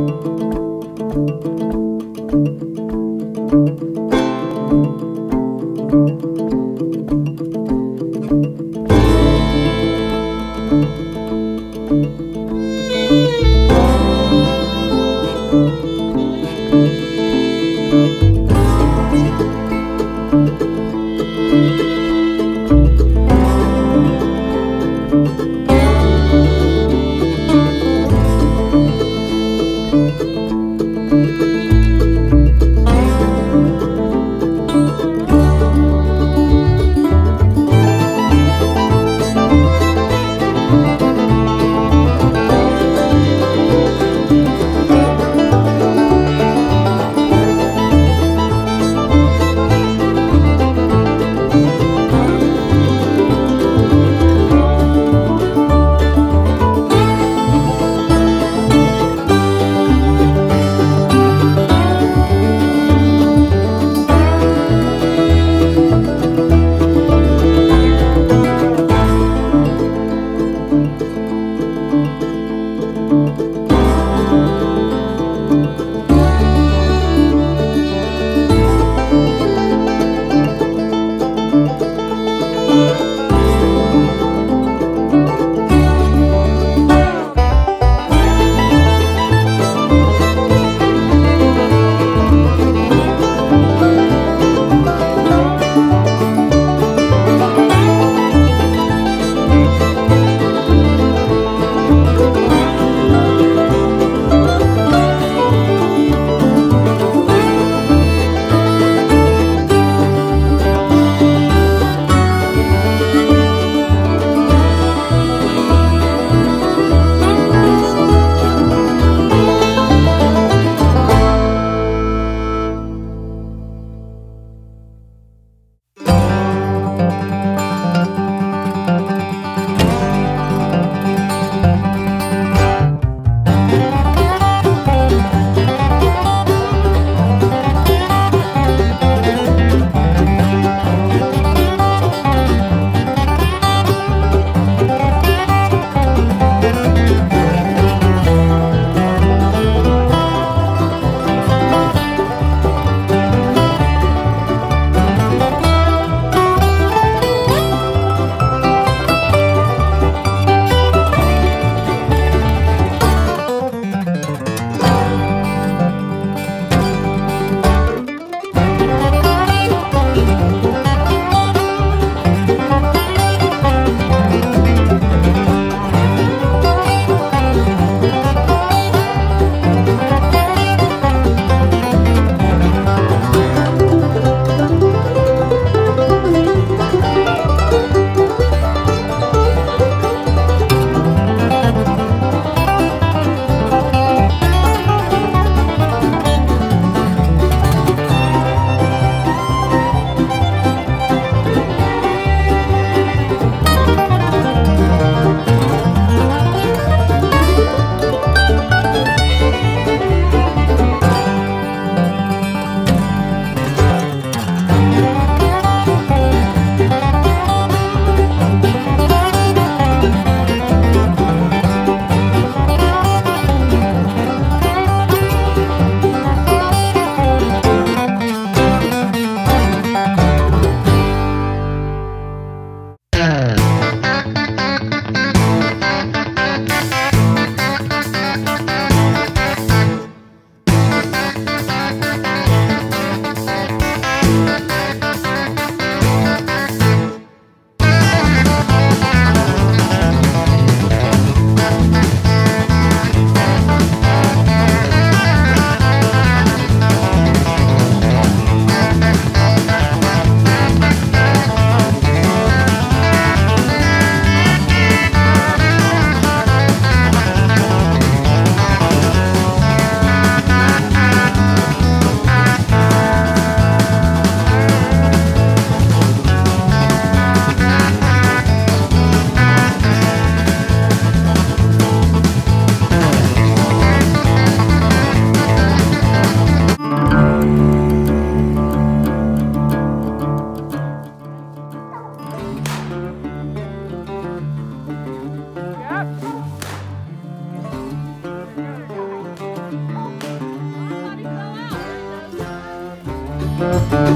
Thank you. Música